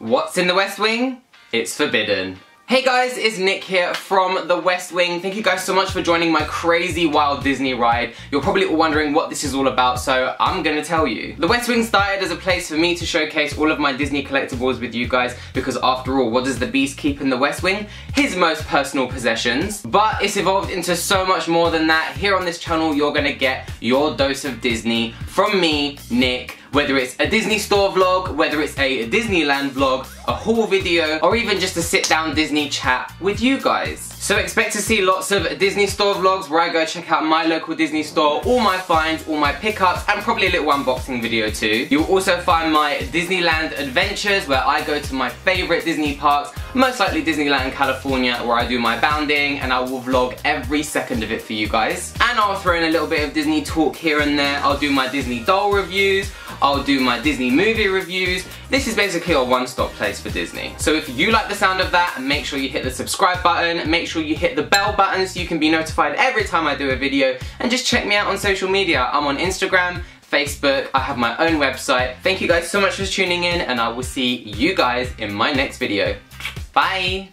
What's in the West Wing? It's forbidden. Hey guys, it's Nick here from The West Wing. Thank you guys so much for joining my crazy wild Disney ride. You're probably all wondering what this is all about, so I'm gonna tell you. The West Wing started as a place for me to showcase all of my Disney collectibles with you guys, because after all, what does the Beast keep in the West Wing? His most personal possessions. But it's evolved into so much more than that. Here on this channel, you're gonna get your dose of Disney from me, Nick, whether it's a Disney store vlog, whether it's a Disneyland vlog, a haul video, or even just a sit down Disney chat with you guys. So expect to see lots of Disney store vlogs where I go check out my local Disney store, all my finds, all my pickups, and probably a little unboxing video too. You'll also find my Disneyland adventures where I go to my favorite Disney parks, most likely Disneyland California where I do my bounding and I will vlog every second of it for you guys. And I'll throw in a little bit of Disney talk here and there. I'll do my Disney doll reviews, I'll do my Disney movie reviews. This is basically a one-stop place for Disney. So if you like the sound of that, make sure you hit the subscribe button, make sure you hit the bell button so you can be notified every time I do a video, and just check me out on social media. I'm on Instagram, Facebook, I have my own website. Thank you guys so much for tuning in, and I will see you guys in my next video. Bye!